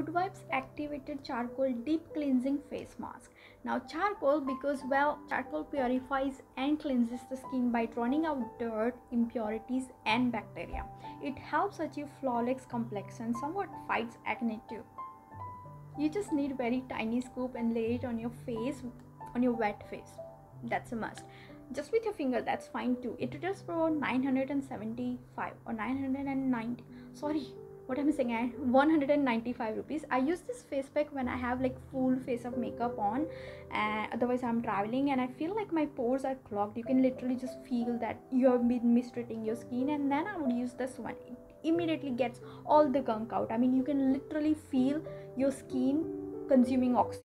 Good Vibes Activated Charcoal Deep Cleansing Face Mask. Now, charcoal, because well, charcoal purifies and cleanses the skin by drowning out dirt, impurities, and bacteria. It helps achieve flawless complexion, somewhat fights acne too. You just need very tiny scoop and lay it on your face, on your wet face. That's a must. Just with your finger, that's fine too. It retails for 975 or 990. Sorry, what am I'm saying, I 195 rupees. I use this face pack when I have like full face of makeup on, and otherwise I'm traveling and I feel like my pores are clogged. You can literally just feel that you have been mistreating your skin, and then I would use this one. It immediately gets all the gunk out. I mean, you can literally feel your skin consuming oxygen